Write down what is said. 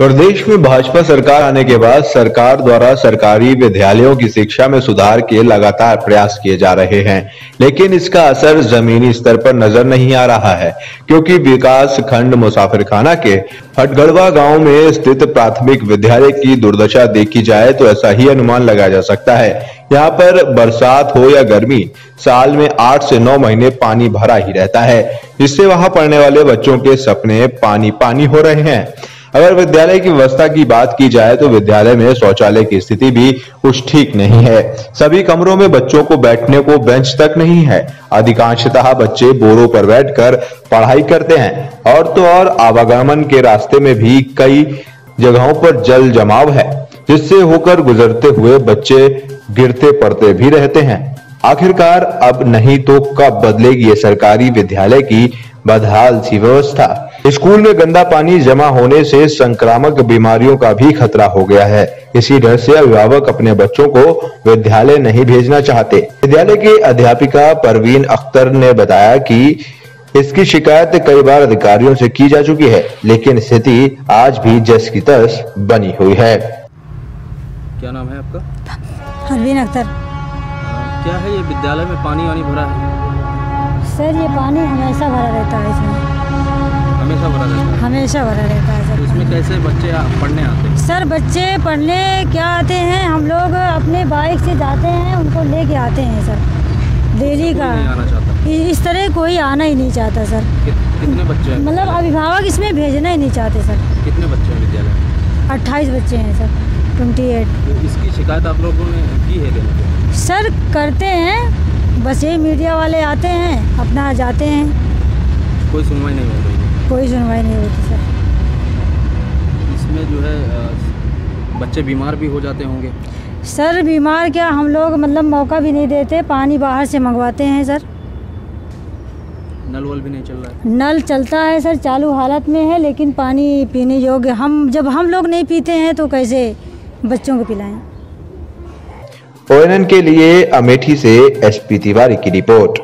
प्रदेश में भाजपा सरकार आने के बाद सरकार द्वारा सरकारी विद्यालयों की शिक्षा में सुधार के लगातार प्रयास किए जा रहे हैं। लेकिन इसका असर जमीनी स्तर पर नज़र नहीं आ रहा है, क्योंकि विकास खंड मुसाफिर खाना के हटगढ़वा गाँव में स्थित प्राथमिक विद्यालय की दुर्दशा देखी जाए तो ऐसा ही अनुमान लगाया जा सकता है। यहाँ पर बरसात हो या गर्मी, साल में आठ से नौ महीने पानी भरा ही रहता है। जिससे वहाँ पढ़ने वाले बच्चों के सपने पानी पानी हो रहे हैं। अगर विद्यालय की व्यवस्था की बात की जाए तो विद्यालय में शौचालय की स्थिति भी कुछ ठीक नहीं है। सभी कमरों में बच्चों को बैठने को बेंच तक नहीं है। अधिकांशतः बच्चे बोरों पर बैठकर पढ़ाई करते हैं। और तो और आवागमन के रास्ते में भी कई जगहों पर जल जमाव है, जिससे होकर गुजरते हुए बच्चे गिरते पड़ते भी रहते हैं। आखिरकार अब नहीं तो कब बदलेगी ये सरकारी विद्यालय की बदहाल सी व्यवस्था? स्कूल में गंदा पानी जमा होने से संक्रामक बीमारियों का भी खतरा हो गया है। इसी डर से अभिभावक अपने बच्चों को विद्यालय नहीं भेजना चाहते। विद्यालय की अध्यापिका परवीन अख्तर ने बताया कि इसकी शिकायत कई बार अधिकारियों से की जा चुकी है लेकिन स्थिति आज भी जस की तस बनी हुई है। क्या नाम है आपका? परवीन अख्तर। क्या है ये विद्यालय में पानी वानी भरा है? सर ये पानी हमेशा भरा रहता है इसमें। हमेशा भरा रहता है। हमेशा भरा रहता है तो सर इसमें कैसे बच्चे पढ़ने आते हैं? सर बच्चे पढ़ने क्या आते हैं? हम लोग अपने बाइक से जाते हैं उनको ले के आते हैं सर। डेली का। इस तरह कोई आना ही नहीं चाहता सर। कि, कितने बच्चे हैं? मतलब अभिभावक इसमें भेजना ही नहीं चाहते सर। कितने बच्चे हैं विद्यालय अट्ठाईस बच्चे हैं सर। Twenty eight. तो इसकी शिकायत आप लोगों ने की है सर करते हैं। बस यही मीडिया वाले आते हैं अपना जाते हैं। कोई सुनवाई नहीं हो रही कोई सुनवाई नहीं होती सर। इसमें जो है बच्चे बीमार भी हो जाते होंगे। सर बीमार क्या हम लोग मतलब मौका भी नहीं देते पानी बाहर से मंगवाते हैं सर। नल वल भी नहीं चल रहा है। नल चलता है सर चालू हालत में है लेकिन पानी पीने योग्य हम जब हम लोग नहीं पीते हैं तो कैसे बच्चों को पिलाएँ? ओएनएन के लिए अमेठी से एसपी तिवारी की रिपोर्ट।